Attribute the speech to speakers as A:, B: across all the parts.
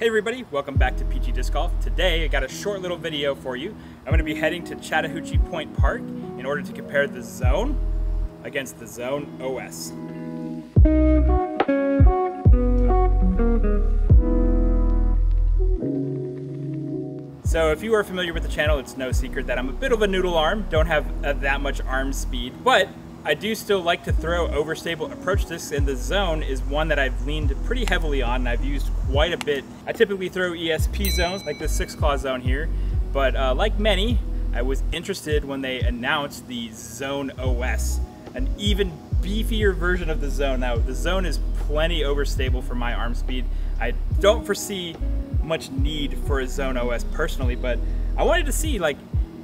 A: Hey everybody, welcome back to Peachy Disc Golf. Today I got a short little video for you. I'm going to be heading to Chattahoochee Point Park in order to compare the Zone against the Zone OS. So if you are familiar with the channel, it's no secret that I'm a bit of a noodle arm, don't have uh, that much arm speed, but I do still like to throw overstable approach discs and the zone is one that I've leaned pretty heavily on and I've used quite a bit. I typically throw ESP zones like the six claw zone here, but uh, like many, I was interested when they announced the Zone OS, an even beefier version of the zone. Now the zone is plenty overstable for my arm speed. I don't foresee much need for a Zone OS personally, but I wanted to see like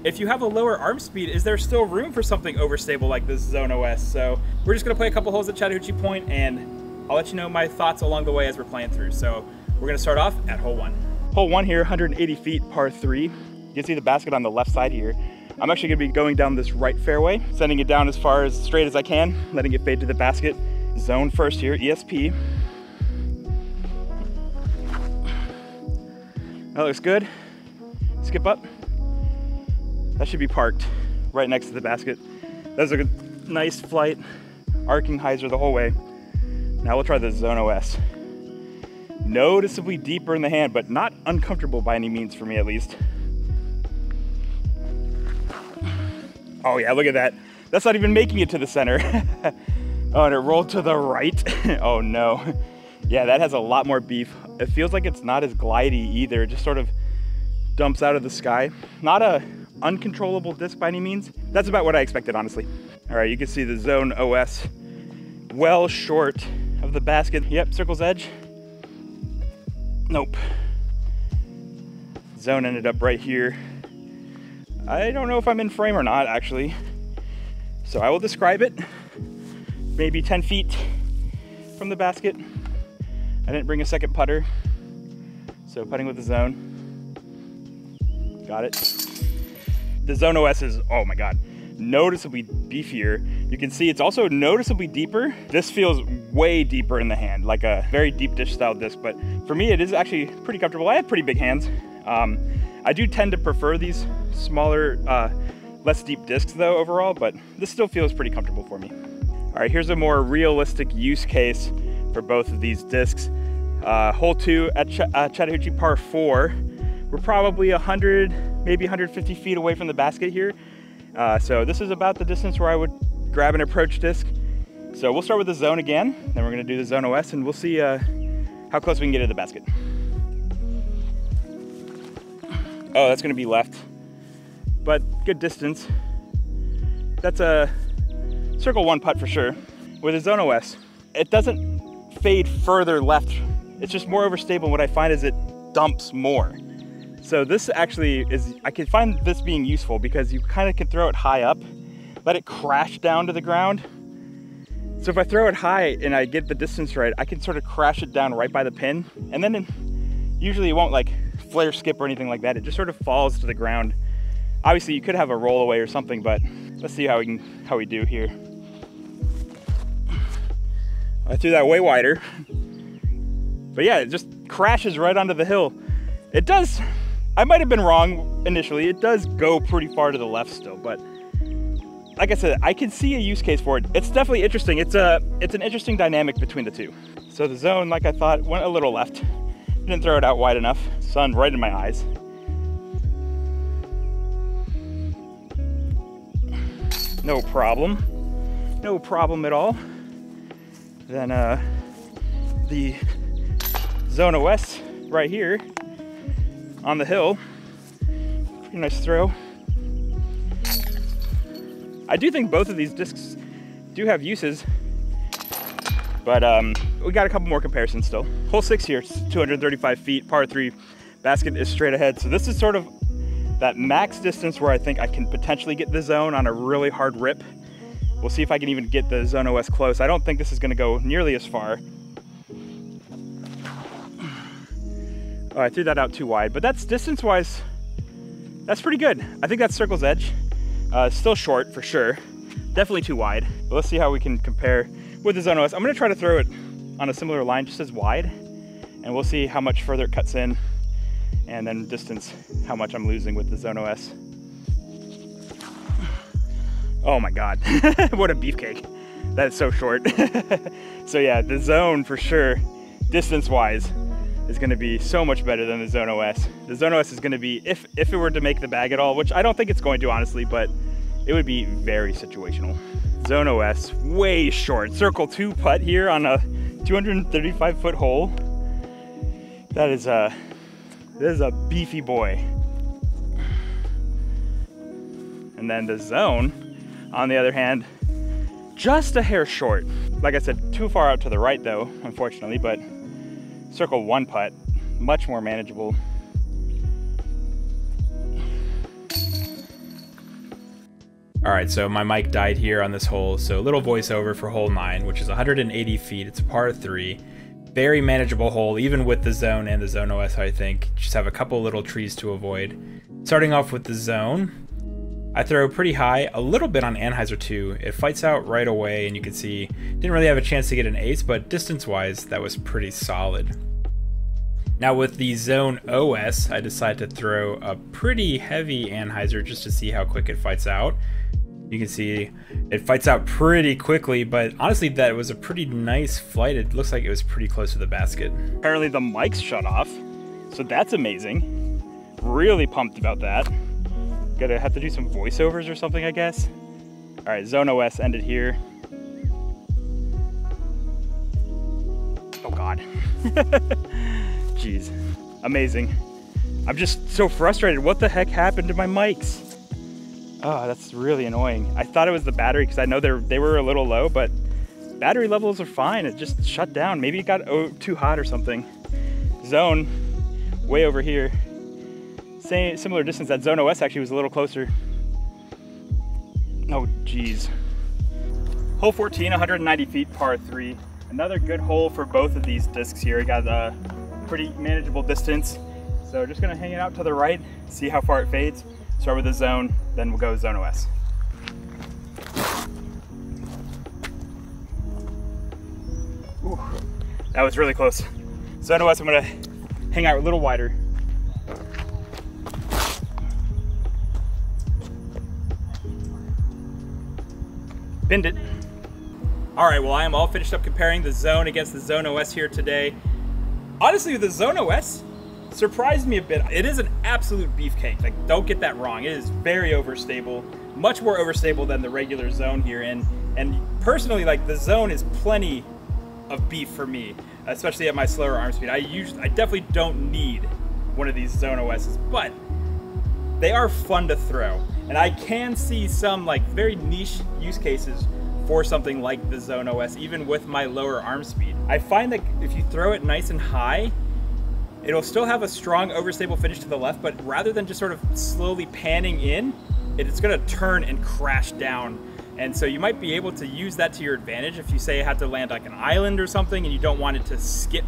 A: if you have a lower arm speed, is there still room for something overstable like this Zone OS? So we're just gonna play a couple holes at Chattahoochee Point and I'll let you know my thoughts along the way as we're playing through. So we're gonna start off at hole one. Hole one here, 180 feet, par three. You can see the basket on the left side here. I'm actually gonna be going down this right fairway, sending it down as far as straight as I can, letting it fade to the basket. Zone first here, ESP. That looks good. Skip up. That should be parked right next to the basket. That's a nice flight, arcing hyzer the whole way. Now we'll try the Zone OS. Noticeably deeper in the hand, but not uncomfortable by any means for me at least. Oh yeah, look at that. That's not even making it to the center. oh, and it rolled to the right. oh no. Yeah, that has a lot more beef. It feels like it's not as glidey either. It just sort of dumps out of the sky. Not a uncontrollable disc by any means. That's about what I expected, honestly. All right, you can see the Zone OS well short of the basket. Yep, circle's edge. Nope. Zone ended up right here. I don't know if I'm in frame or not, actually. So I will describe it. Maybe 10 feet from the basket. I didn't bring a second putter. So putting with the zone. Got it the Zone OS is, oh my God, noticeably beefier. You can see it's also noticeably deeper. This feels way deeper in the hand, like a very deep dish style disc, but for me it is actually pretty comfortable. I have pretty big hands. Um, I do tend to prefer these smaller, uh, less deep discs though overall, but this still feels pretty comfortable for me. All right, here's a more realistic use case for both of these discs. Uh, hole two at Ch uh, Chattahoochee Par 4, we're probably 100, maybe 150 feet away from the basket here. Uh, so this is about the distance where I would grab an approach disc. So we'll start with the zone again, then we're gonna do the zone OS and we'll see uh, how close we can get to the basket. Oh, that's gonna be left, but good distance. That's a circle one putt for sure. With the zone OS, it doesn't fade further left. It's just more overstable. What I find is it dumps more. So this actually is, I can find this being useful because you kind of can throw it high up, let it crash down to the ground. So if I throw it high and I get the distance right, I can sort of crash it down right by the pin. And then it, usually it won't like flare skip or anything like that. It just sort of falls to the ground. Obviously you could have a roll away or something, but let's see how we can, how we do here. I threw that way wider. But yeah, it just crashes right onto the hill. It does I might have been wrong initially. It does go pretty far to the left still, but like I said, I can see a use case for it. It's definitely interesting. It's a it's an interesting dynamic between the two. So the zone, like I thought, went a little left. Didn't throw it out wide enough. Sun right in my eyes. No problem. No problem at all. Then uh, the Zone OS right here on the hill. Pretty nice throw. I do think both of these discs do have uses, but um, we got a couple more comparisons still. Hole six here, 235 feet, par three, basket is straight ahead. So this is sort of that max distance where I think I can potentially get the zone on a really hard rip. We'll see if I can even get the Zone OS close. I don't think this is gonna go nearly as far. Oh, I threw that out too wide, but that's distance-wise, that's pretty good. I think that's circle's edge. Uh, still short for sure. Definitely too wide. But let's see how we can compare with the Zone OS. I'm gonna try to throw it on a similar line, just as wide, And we'll see how much further it cuts in and then distance, how much I'm losing with the Zone OS. Oh my God, what a beefcake. That is so short. so yeah, the Zone for sure, distance wise, is gonna be so much better than the Zone OS. The Zone OS is gonna be, if, if it were to make the bag at all, which I don't think it's going to honestly, but it would be very situational. Zone OS, way short. Circle two putt here on a 235 foot hole. That is a, this is a beefy boy. And then the zone, on the other hand, just a hair short. Like I said, too far out to the right though, unfortunately, but circle one putt, much more manageable.
B: All right, so my mic died here on this hole, so little voiceover for hole nine, which is 180 feet. It's a par three very manageable hole, even with the zone and the zone OS, I think. Just have a couple little trees to avoid. Starting off with the zone, I throw pretty high, a little bit on anhyzer 2. It fights out right away, and you can see, didn't really have a chance to get an ace, but distance-wise, that was pretty solid. Now with the Zone OS, I decided to throw a pretty heavy anhyzer just to see how quick it fights out. You can see it fights out pretty quickly, but honestly, that was a pretty nice flight. It looks like it was pretty close to the basket.
A: Apparently the mic's shut off, so that's amazing. Really pumped about that. Gonna have to do some voiceovers or something, I guess. All right, Zone OS ended here. Oh God. Jeez, amazing. I'm just so frustrated. What the heck happened to my mics? Oh, that's really annoying. I thought it was the battery because I know they they were a little low, but battery levels are fine. It just shut down. Maybe it got oh, too hot or something. Zone, way over here. Same, similar distance. That Zone OS actually was a little closer. Oh, geez. Hole 14, 190 feet, par three. Another good hole for both of these discs here. I got a pretty manageable distance. So just gonna hang it out to the right, see how far it fades. Start with the zone, then we'll go zone OS. Ooh, that was really close. Zone OS, I'm gonna hang out a little wider. Bend it. All right, well, I am all finished up comparing the Zone against the Zone OS here today. Honestly, the Zone OS surprised me a bit. It is an absolute beefcake. Like, don't get that wrong. It is very overstable, much more overstable than the regular zone here. And and personally, like the zone is plenty of beef for me, especially at my slower arm speed. I usually, I definitely don't need one of these zone OSs, but they are fun to throw. And I can see some like very niche use cases for something like the Zone OS, even with my lower arm speed. I find that if you throw it nice and high, It'll still have a strong overstable finish to the left, but rather than just sort of slowly panning in, it's gonna turn and crash down. And so you might be able to use that to your advantage if you say you have to land like an island or something and you don't want it to skip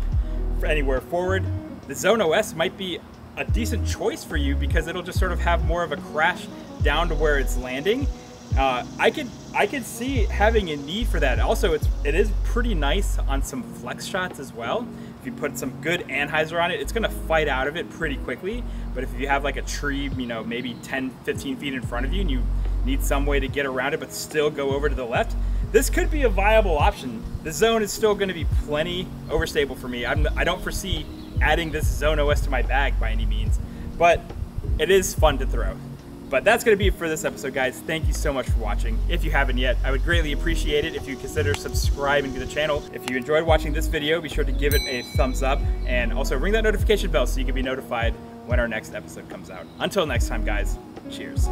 A: anywhere forward. The Zone OS might be a decent choice for you because it'll just sort of have more of a crash down to where it's landing. Uh, I could I could see having a need for that. Also, it's it is pretty nice on some flex shots as well If you put some good anhyzer on it, it's gonna fight out of it pretty quickly. But if you have like a tree, you know, maybe 10, 15 feet in front of you and you need some way to get around it but still go over to the left, this could be a viable option. The zone is still gonna be plenty overstable for me. I'm, I don't foresee adding this zone OS to my bag by any means, but it is fun to throw. But that's going to be it for this episode, guys. Thank you so much for watching. If you haven't yet, I would greatly appreciate it if you consider subscribing to the channel. If you enjoyed watching this video, be sure to give it a thumbs up and also ring that notification bell so you can be notified when our next episode comes out. Until next time, guys, cheers.